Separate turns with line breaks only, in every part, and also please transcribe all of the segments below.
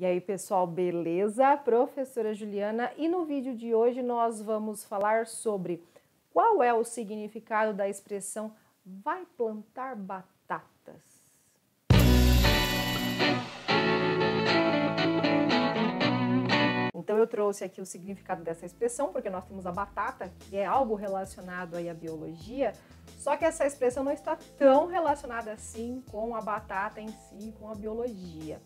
E aí, pessoal, beleza? Professora Juliana, e no vídeo de hoje nós vamos falar sobre qual é o significado da expressão vai plantar batatas. Então eu trouxe aqui o significado dessa expressão, porque nós temos a batata, que é algo relacionado aí à biologia, só que essa expressão não está tão relacionada assim com a batata em si, com a biologia.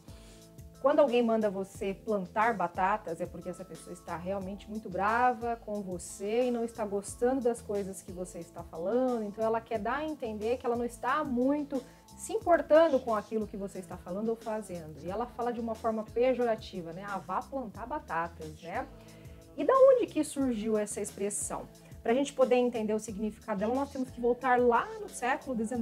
Quando alguém manda você plantar batatas, é porque essa pessoa está realmente muito brava com você e não está gostando das coisas que você está falando. Então ela quer dar a entender que ela não está muito se importando com aquilo que você está falando ou fazendo. E ela fala de uma forma pejorativa, né? Ah, vá plantar batatas, né? E da onde que surgiu essa expressão? Para a gente poder entender o significado dela, nós temos que voltar lá no século XIX.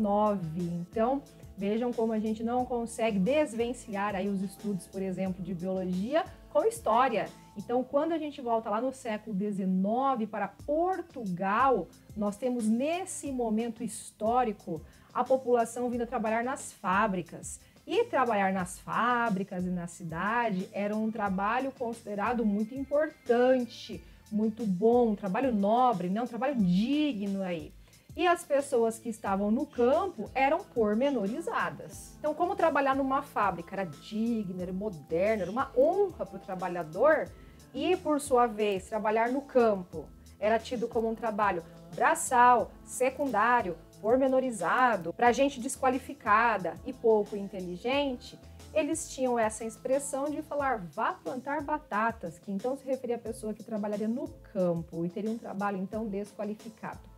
Então, Vejam como a gente não consegue desvencilhar aí os estudos, por exemplo, de biologia com história. Então, quando a gente volta lá no século XIX para Portugal, nós temos nesse momento histórico a população vindo a trabalhar nas fábricas. E trabalhar nas fábricas e na cidade era um trabalho considerado muito importante, muito bom, um trabalho nobre, né? um trabalho digno aí e as pessoas que estavam no campo eram pormenorizadas. Então, como trabalhar numa fábrica era digno, era moderno, era uma honra para o trabalhador, e por sua vez, trabalhar no campo era tido como um trabalho braçal, secundário, pormenorizado, para gente desqualificada e pouco inteligente, eles tinham essa expressão de falar vá plantar batatas, que então se referia à pessoa que trabalharia no campo e teria um trabalho então desqualificado.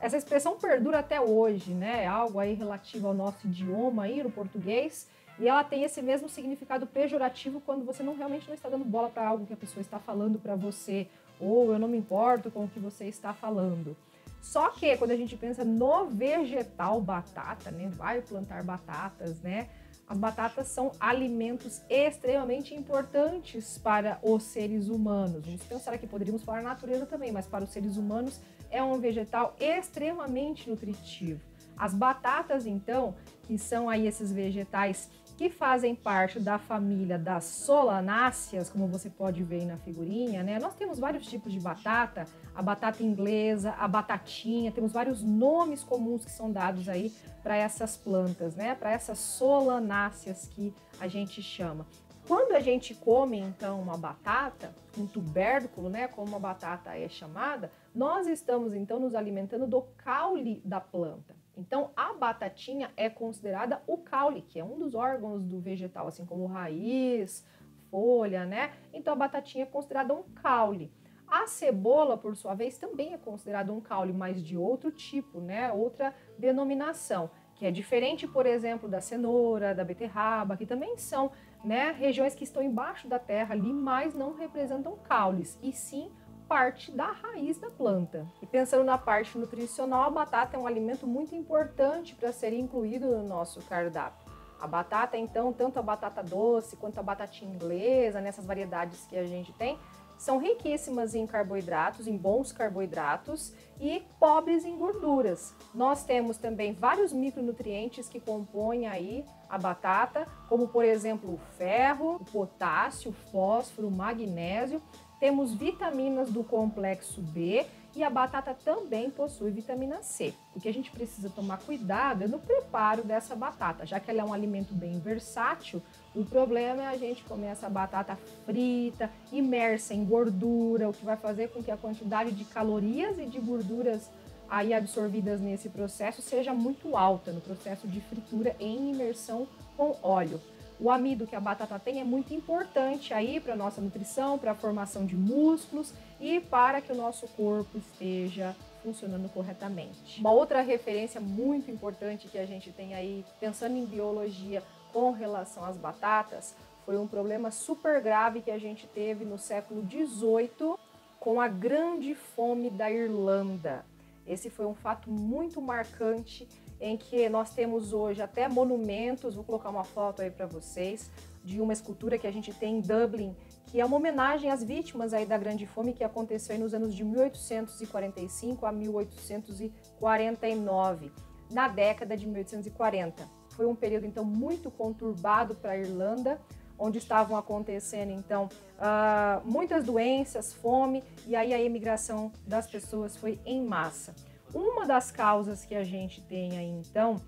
Essa expressão perdura até hoje, né? É algo aí relativo ao nosso idioma aí, no português, e ela tem esse mesmo significado pejorativo quando você não realmente não está dando bola para algo que a pessoa está falando para você, ou eu não me importo com o que você está falando. Só que quando a gente pensa no vegetal batata, né? Vai plantar batatas, né? As batatas são alimentos extremamente importantes para os seres humanos. Vamos pensar aqui, poderíamos falar natureza também, mas para os seres humanos é um vegetal extremamente nutritivo. As batatas, então, que são aí esses vegetais que fazem parte da família das solanáceas, como você pode ver na figurinha, né? Nós temos vários tipos de batata, a batata inglesa, a batatinha, temos vários nomes comuns que são dados aí para essas plantas, né? Para essas solanáceas que a gente chama. Quando a gente come então uma batata, um tubérculo, né, como uma batata é chamada, nós estamos então nos alimentando do caule da planta. Então a batatinha é considerada o caule, que é um dos órgãos do vegetal, assim como raiz, folha, né? Então a batatinha é considerada um caule. A cebola, por sua vez, também é considerada um caule, mas de outro tipo, né? Outra denominação, que é diferente, por exemplo, da cenoura, da beterraba, que também são né, regiões que estão embaixo da terra ali, mas não representam caules, e sim parte da raiz da planta. E pensando na parte nutricional, a batata é um alimento muito importante para ser incluído no nosso cardápio. A batata, então, tanto a batata doce quanto a batatinha inglesa, nessas variedades que a gente tem, são riquíssimas em carboidratos, em bons carboidratos e pobres em gorduras. Nós temos também vários micronutrientes que compõem aí a batata, como por exemplo o ferro, o potássio, o fósforo, o magnésio. Temos vitaminas do complexo B e a batata também possui vitamina C. O que a gente precisa tomar cuidado é no preparo dessa batata, já que ela é um alimento bem versátil. O problema é a gente comer essa batata frita, imersa em gordura, o que vai fazer com que a quantidade de calorias e de gorduras aí absorvidas nesse processo seja muito alta no processo de fritura em imersão com óleo. O amido que a batata tem é muito importante aí para a nossa nutrição, para a formação de músculos e para que o nosso corpo esteja funcionando corretamente. Uma outra referência muito importante que a gente tem aí, pensando em biologia com relação às batatas, foi um problema super grave que a gente teve no século XVIII com a grande fome da Irlanda. Esse foi um fato muito marcante em que nós temos hoje até monumentos, vou colocar uma foto aí para vocês, de uma escultura que a gente tem em Dublin, que é uma homenagem às vítimas aí da Grande Fome que aconteceu nos anos de 1845 a 1849, na década de 1840. Foi um período então muito conturbado para a Irlanda, onde estavam acontecendo então uh, muitas doenças, fome, e aí a imigração das pessoas foi em massa. Uma das causas que a gente tem aí então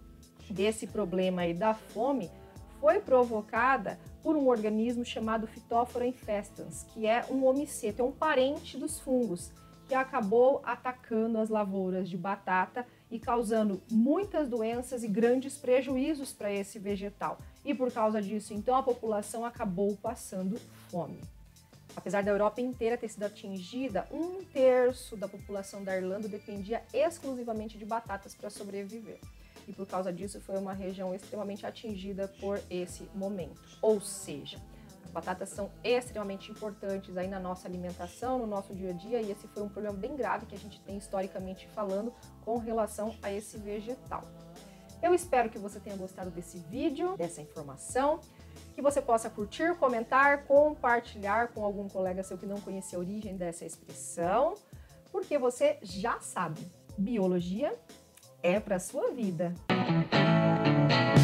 desse problema aí da fome foi provocada por um organismo chamado Phytophthora infestans, que é um homiceto, é um parente dos fungos, que acabou atacando as lavouras de batata e causando muitas doenças e grandes prejuízos para esse vegetal. E por causa disso, então, a população acabou passando fome. Apesar da Europa inteira ter sido atingida, um terço da população da Irlanda dependia exclusivamente de batatas para sobreviver. E por causa disso, foi uma região extremamente atingida por esse momento. Ou seja, as batatas são extremamente importantes aí na nossa alimentação, no nosso dia a dia, e esse foi um problema bem grave que a gente tem historicamente falando com relação a esse vegetal. Eu espero que você tenha gostado desse vídeo, dessa informação que você possa curtir, comentar, compartilhar com algum colega seu que não conhecia a origem dessa expressão, porque você já sabe, biologia é para sua vida. Música